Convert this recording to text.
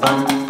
bum.